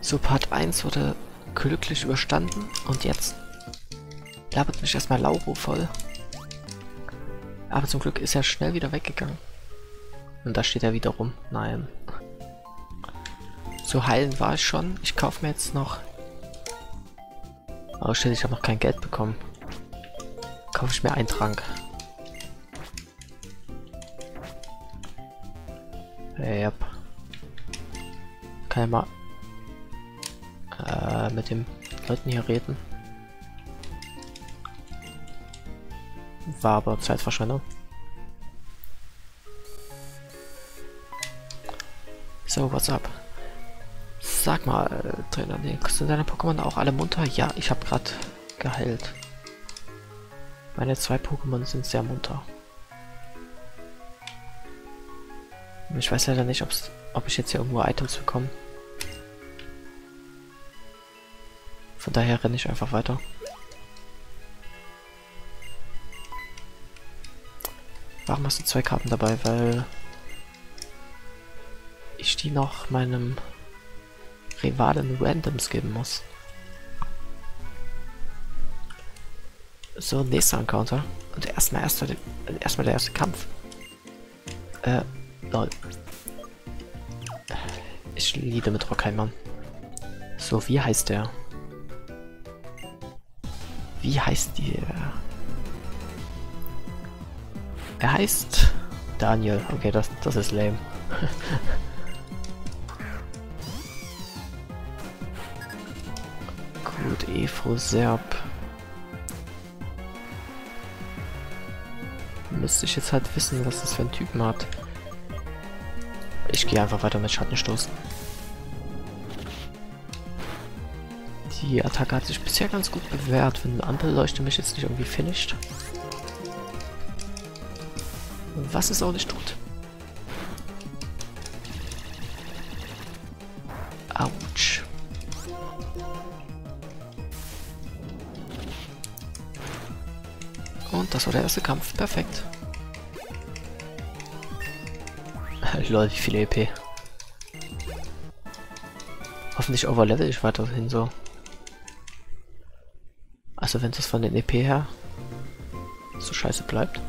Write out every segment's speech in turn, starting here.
So, Part 1 wurde glücklich überstanden und jetzt labert mich erstmal Lauro voll. Aber zum Glück ist er schnell wieder weggegangen. Und da steht er wieder rum. Nein. Zu heilen war ich schon. Ich kaufe mir jetzt noch... Oh shit, ich habe noch kein Geld bekommen. Kaufe ich mir einen Trank. Yep. Kann ja mal äh, mit den Leuten hier reden. War aber Zeitverschwendung. So, what's up? Sag mal, Trainer, sind deine Pokémon auch alle munter? Ja, ich habe gerade geheilt. Meine zwei Pokémon sind sehr munter. Ich weiß leider nicht, ob ich jetzt hier irgendwo Items bekomme. Von daher renne ich einfach weiter. Warum hast du zwei Karten dabei? Weil ich die noch meinem Rivalen Randoms geben muss. So, nächster Encounter. Und erstmal erster, erstmal der erste Kampf. Äh, lol. Ich liebe mit Rockheimern. So, wie heißt der? Wie heißt die? Er heißt Daniel. Okay, das, das ist lame. Gut, Efro Serb. Müsste ich jetzt halt wissen, was das für ein Typen hat. Ich gehe einfach weiter mit Schattenstoß. Die Attacke hat sich bisher ganz gut bewährt, wenn Ampelleuchte mich jetzt nicht irgendwie finisht. Was es auch nicht tut. Autsch. Und das war der erste Kampf. Perfekt. Lol, wie viele EP. Hoffentlich overlevel ich weiterhin so. Also wenn das von den EP her so scheiße bleibt.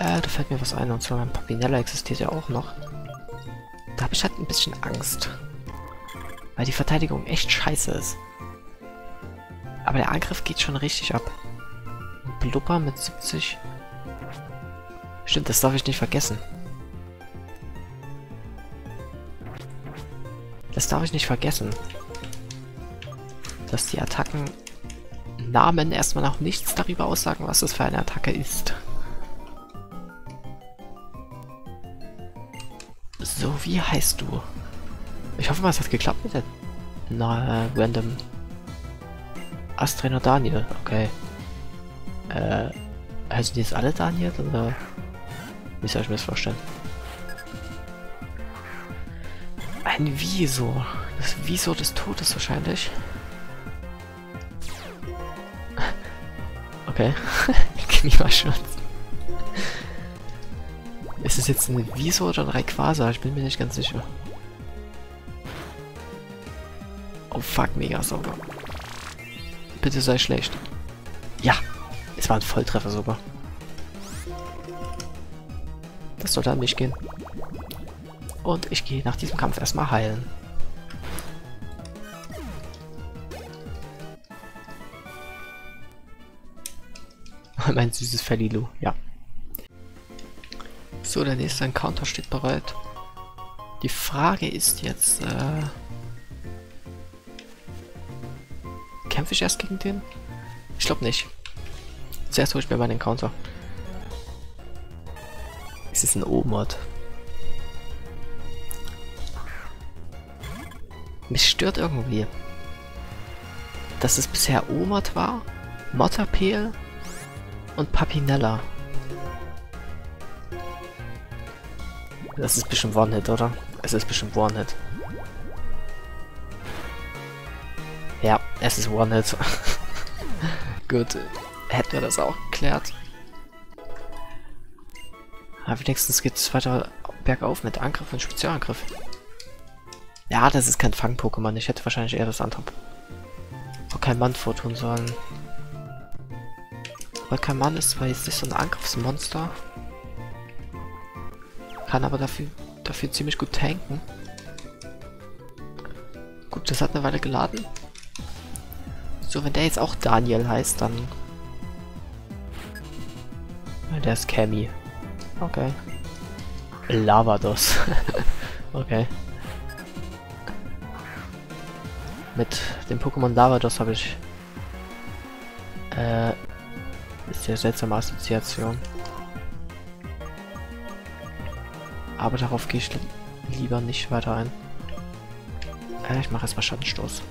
Äh, da fällt mir was ein, und zwar mein Papinella existiert ja auch noch. Da habe ich halt ein bisschen Angst. Weil die Verteidigung echt scheiße ist. Aber der Angriff geht schon richtig ab. Blubber mit 70. Stimmt, das darf ich nicht vergessen. Das darf ich nicht vergessen. Dass die Attacken Namen erstmal noch nichts darüber aussagen, was das für eine Attacke ist. So, wie heißt du? Ich hoffe mal, es hat geklappt mit der na, äh, random Astrainer Daniel. Okay. Äh, heißen die jetzt alle Daniel oder wie soll ich mir das vorstellen? Ein Wieso. Das Wieso des Todes wahrscheinlich. Okay. Klimaschutz. Ist es jetzt ein Wieso oder ein Rayquaza? Ich bin mir nicht ganz sicher. Oh fuck, mega sauber. Bitte sei schlecht. Ja, es war ein Volltreffer sogar. Das sollte an mich gehen. Und ich gehe nach diesem Kampf erstmal heilen. mein süßes Felilu, ja. So, der nächste Encounter steht bereit. Die Frage ist jetzt, äh... Kämpfe ich erst gegen den? Ich glaube nicht. Zuerst hole ich mir meinen Encounter. Es ist ein O-Mod. Mich stört irgendwie, dass es bisher Omod war, Motterpeel und Papinella. Das ist bestimmt One-Hit, oder? Es ist bestimmt One-Hit. Ja, es ist One-Hit. Gut, hätten wir das auch geklärt. Aber wenigstens geht es weiter bergauf mit Angriff und Spezialangriff. Ja, das ist kein Fang-Pokémon. Ich hätte wahrscheinlich eher das andere Pokémon vortun sollen. Kein Mann ist zwar jetzt nicht so ein Angriffsmonster. Kann aber dafür, dafür ziemlich gut tanken. Gut, das hat eine Weile geladen. So, wenn der jetzt auch Daniel heißt, dann... Der ist Cammy. Okay. Lavados. okay. Mit dem Pokémon Lavados habe ich... Äh... Ist ja seltsame Assoziation. Aber darauf gehe ich li lieber nicht weiter ein. Äh, ich mache erstmal Schattenstoß.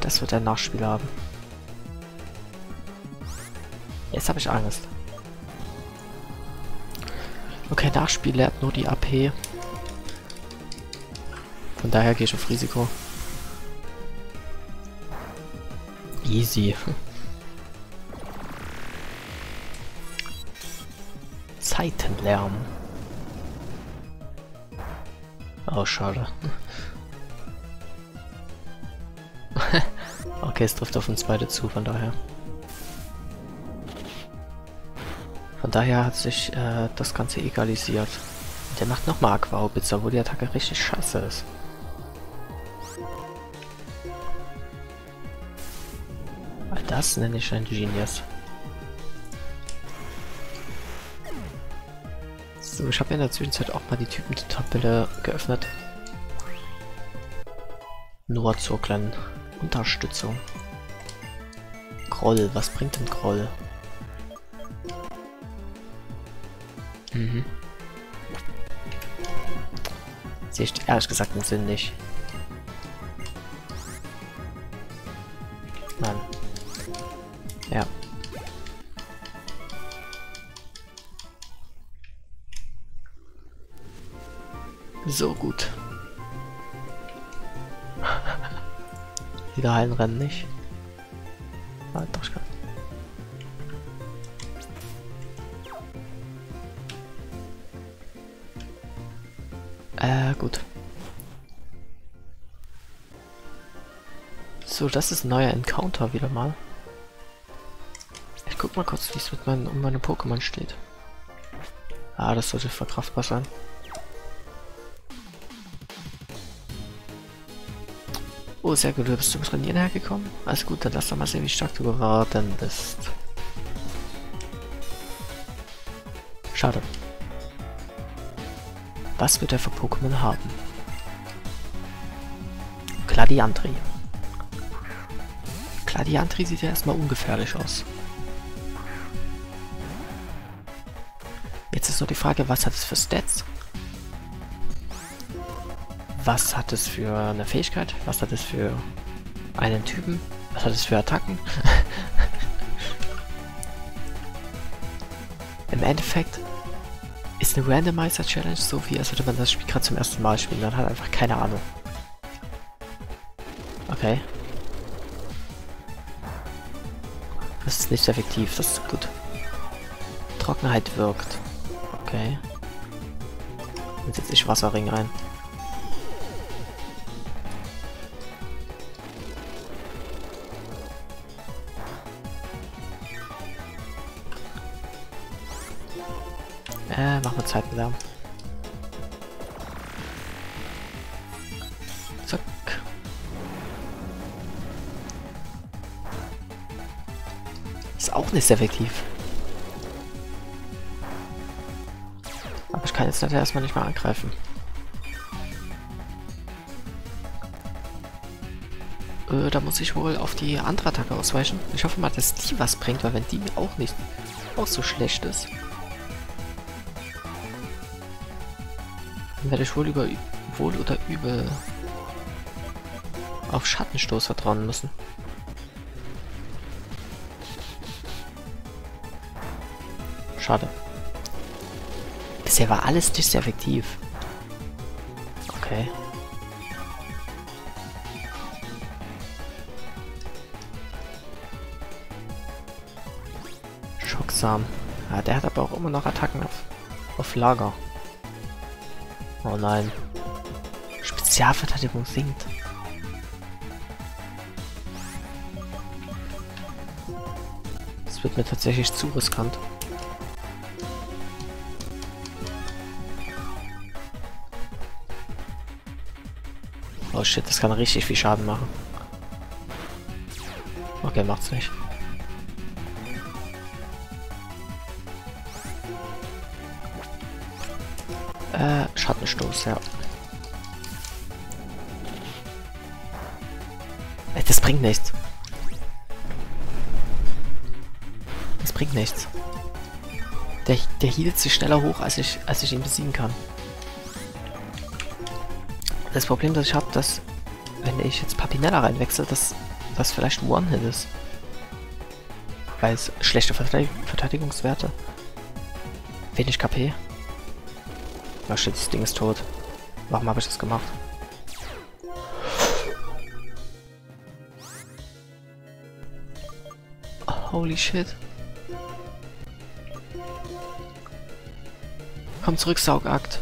Das wird ein Nachspiel haben. Jetzt habe ich Angst. Okay, Nachspiel lehrt nur die AP. Von daher gehe ich auf Risiko. Easy. Zeitenlärm. Oh, schade. okay, es trifft auf uns beide zu, von daher. Von daher hat sich äh, das Ganze egalisiert. Der macht nochmal Aquaubitzer, wo die Attacke richtig scheiße ist. Das nenne ich ein Genius. So, ich habe in der Zwischenzeit auch mal die Typen-Tabelle geöffnet. Nur zur kleinen Unterstützung. Groll, was bringt denn Groll? Mhm. Sehe ich ehrlich gesagt den Sinn nicht. So gut. Wieder Rennen nicht. Ah, doch, ich kann. Äh, gut. So, das ist ein neuer Encounter wieder mal. Ich guck mal kurz, wie es mit meinen, um meine Pokémon steht. Ah, das sollte verkraftbar sein. Oh, sehr gut, du bist zum Trainieren hergekommen. Alles gut, dann lass doch mal sehen, wie stark du geworden bist. Schade. Was wird er für Pokémon haben? Gladiantri. Gladiantri sieht ja erstmal ungefährlich aus. Jetzt ist nur die Frage, was hat es für Stats? Was hat es für eine Fähigkeit? Was hat es für einen Typen? Was hat es für Attacken? Im Endeffekt ist eine Randomizer Challenge so wie, als würde man das Spiel gerade zum ersten Mal spielen. Man hat einfach keine Ahnung. Okay. Das ist nicht effektiv, das ist gut. Trockenheit wirkt. Okay. Jetzt setze ich Wasserring ein. Machen wir Zeitbedarf. Zack. Ist auch nicht effektiv. Aber ich kann jetzt leider erstmal nicht mehr angreifen. Äh, da muss ich wohl auf die andere Attacke ausweichen. Ich hoffe mal, dass die was bringt, weil wenn die mir auch nicht auch so schlecht ist, Ich wohl über wohl oder übel auf Schattenstoß vertrauen müssen. Schade. Bisher war alles nicht sehr effektiv. Okay. Schocksam. Ja, der hat aber auch immer noch Attacken auf Auf Lager. Oh nein. Spezialverteidigung sinkt. Das wird mir tatsächlich zu riskant. Oh shit, das kann richtig viel Schaden machen. Okay, macht's nicht. Äh, Schattenstoß, ja. Das bringt nichts. Das bringt nichts. Der, der hielt sich schneller hoch, als ich, als ich ihn besiegen kann. Das Problem, das ich habe, dass wenn ich jetzt Papinella reinwechsel, dass das vielleicht ein One-Hit ist. Weil es schlechte Verteidig Verteidigungswerte. Wenig KP. Na shit, das Ding ist tot. Warum habe ich das gemacht? Holy shit. Komm zurück, Saugakt.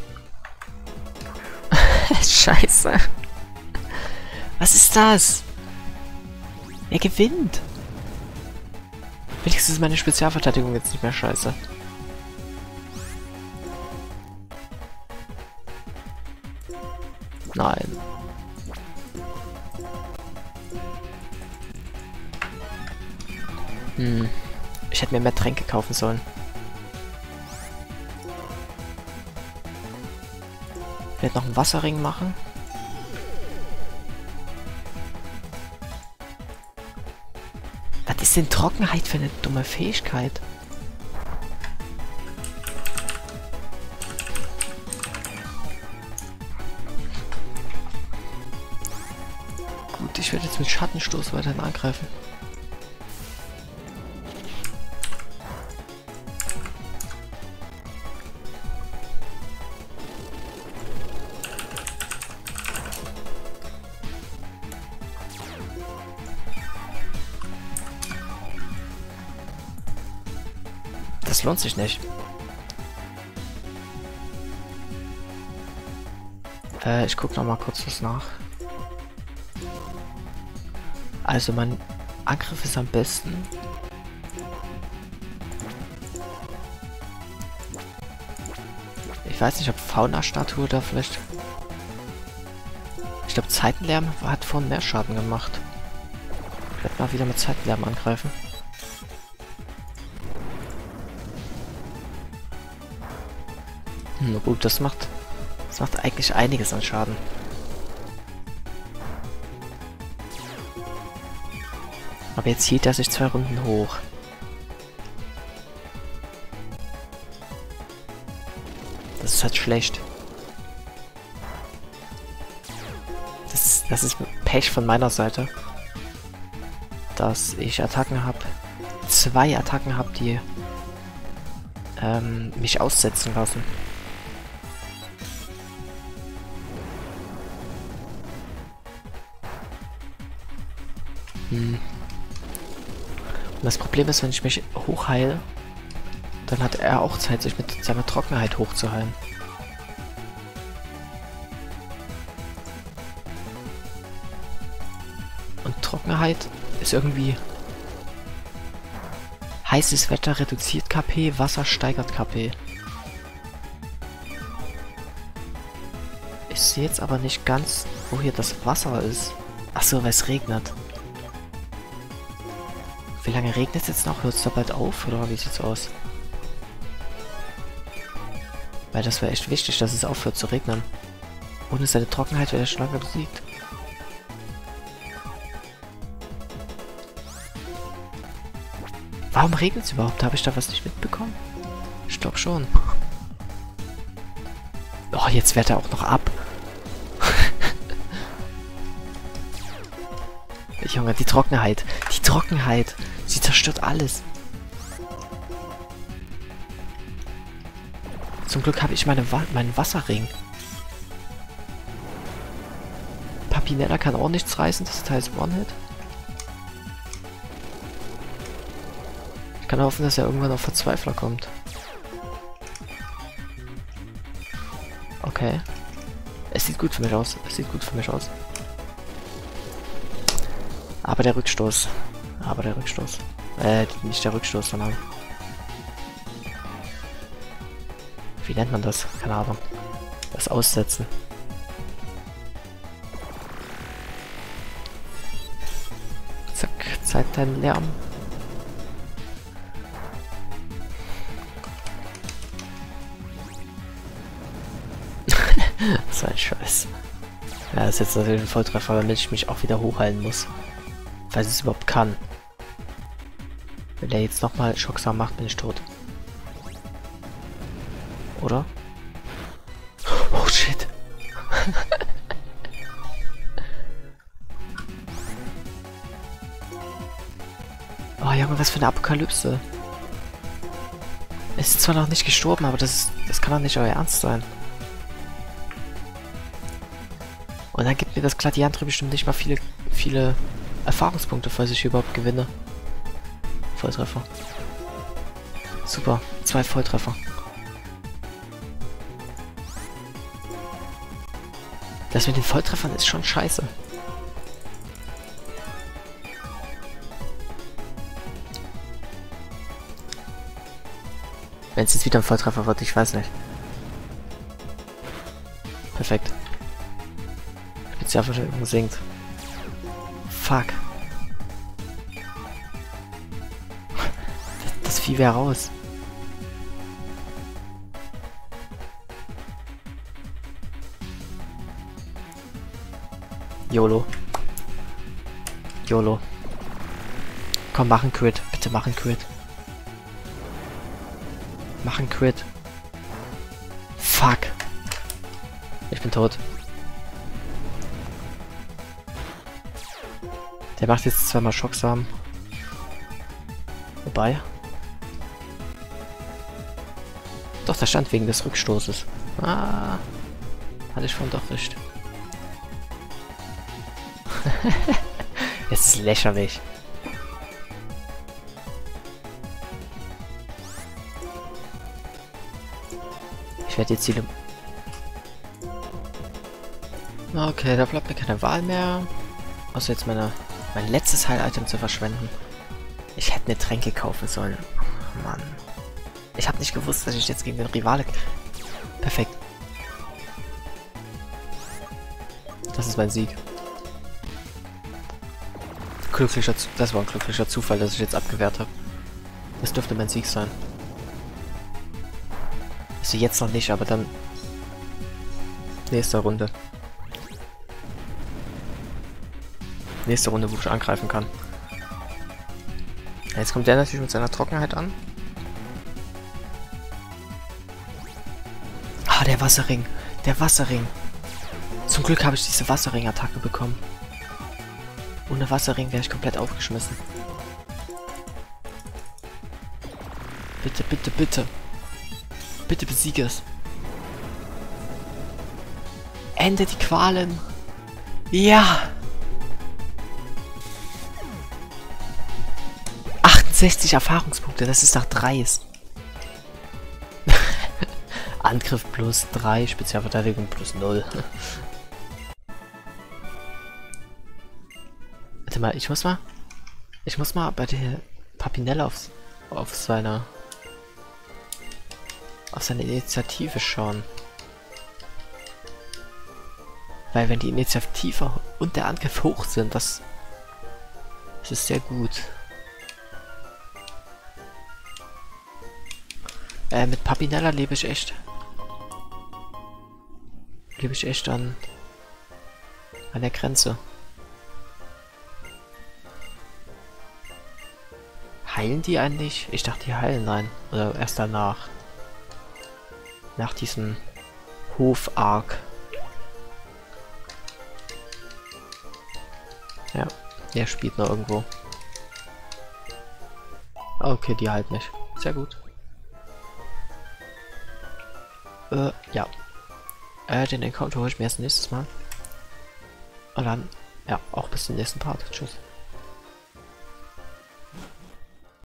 Scheiße. Was ist das? Er gewinnt. Wenigstens ist meine Spezialverteidigung jetzt nicht mehr scheiße. Nein. Hm. Ich hätte mir mehr Tränke kaufen sollen. Ich werde noch einen Wasserring machen. Was ist denn Trockenheit für eine dumme Fähigkeit? Jetzt mit Schattenstoß weiterhin angreifen. Das lohnt sich nicht. Äh, ich guck noch mal kurz was nach. Also mein Angriff ist am besten. Ich weiß nicht, ob Fauna-Statue da vielleicht... Ich glaube, Zeitenlärm hat vorhin mehr Schaden gemacht. Ich werde mal wieder mit Zeitenlärm angreifen. Hm, gut, das macht... Das macht eigentlich einiges an Schaden. Aber jetzt hielt er sich zwei Runden hoch. Das ist halt schlecht. Das, das ist Pech von meiner Seite. Dass ich Attacken habe. Zwei Attacken habe, die ähm, mich aussetzen lassen. Und das Problem ist, wenn ich mich hochheile, dann hat er auch Zeit, sich mit seiner Trockenheit hochzuheilen. Und Trockenheit ist irgendwie... Heißes Wetter reduziert KP, Wasser steigert KP. Ich sehe jetzt aber nicht ganz, wo hier das Wasser ist. Achso, weil es regnet. Wie lange regnet es jetzt noch? Hört es da bald auf? Oder wie sieht's aus? Weil das wäre echt wichtig, dass es aufhört zu regnen. Ohne seine Trockenheit wäre er schon lange besiegt. Warum regnet es überhaupt? Habe ich da was nicht mitbekommen? Ich glaube schon. Oh, jetzt wehrt er auch noch ab. Junge, die Trockenheit. Die Trockenheit. Sie zerstört alles. Zum Glück habe ich meine Wa meinen Wasserring. Papinella kann auch nichts reißen, das ist One-Hit. Ich kann hoffen, dass er irgendwann auf Verzweifler kommt. Okay. Es sieht gut für mich aus. Es sieht gut für mich aus. Aber der Rückstoß. Aber der Rückstoß. Äh, nicht der Rückstoß, sondern... Wie nennt man das? Keine Ahnung. Das Aussetzen. Zack, Zeit deinen Lärm. so ein Scheiß. Ja, das ist jetzt natürlich ein Volltreffer, damit ich mich auch wieder hochhalten muss. Falls es überhaupt kann. Wenn der jetzt nochmal Schocksam macht, bin ich tot. Oder? Oh shit. oh Junge, was für eine Apokalypse. Es ist zwar noch nicht gestorben, aber das, das kann doch nicht euer Ernst sein. Und dann gibt mir das Gladiantre bestimmt nicht mal viele, viele Erfahrungspunkte, falls ich überhaupt gewinne. Volltreffer. Super, zwei Volltreffer. Das mit den Volltreffern ist schon scheiße. Wenn es jetzt wieder ein Volltreffer wird, ich weiß nicht. Perfekt. Spezialverstärkung sinkt. Fuck. Das, das Vieh wäre raus. YOLO. YOLO. Komm, mach einen Crit. Bitte mach einen Crit. Mach einen Crit. Fuck. Ich bin tot. Der macht jetzt zweimal Schocksamen. Wobei. Doch, da stand wegen des Rückstoßes. Ah. Hatte ich von doch recht. es ist lächerlich. Ich werde jetzt Ziele... Okay, da bleibt mir keine Wahl mehr. Außer jetzt meine, mein letztes Heil-Item zu verschwenden. Ich hätte eine Tränke kaufen sollen. Oh, Mann. Ich habe nicht gewusst, dass ich jetzt gegen den Rivale... Perfekt. Das ist mein Sieg. Glücklicher... Z das war ein glücklicher Zufall, dass ich jetzt abgewehrt habe. Das dürfte mein Sieg sein. Also jetzt noch nicht, aber dann... Nächste Runde. Nächste Runde, wo ich angreifen kann. Jetzt kommt der natürlich mit seiner Trockenheit an. Ah, der Wasserring. Der Wasserring. Zum Glück habe ich diese Wasserring-Attacke bekommen. Ohne Wasserring wäre ich komplett aufgeschmissen. Bitte, bitte, bitte. Bitte besiege es. Ende die Qualen. Ja. 68 Erfahrungspunkte, das ist doch dreist. Angriff plus 3, Spezialverteidigung plus 0. Warte mal, ich muss mal... Ich muss mal bei der Papinella auf, auf seiner auf seine Initiative schauen. Weil wenn die Initiative und der Angriff hoch sind, das, das ist sehr gut. Äh, mit Papinella lebe ich echt. Lebe ich echt an, an der Grenze. Heilen die eigentlich? Ich dachte, die heilen, nein. Oder erst danach. Nach diesem Hof-Arc. Ja, der spielt noch irgendwo. Okay, die halt nicht. Sehr gut. Äh, ja. Äh, den Encounter hole ich mir erst nächstes Mal. Und dann, ja, auch bis zum nächsten Part. Tschüss.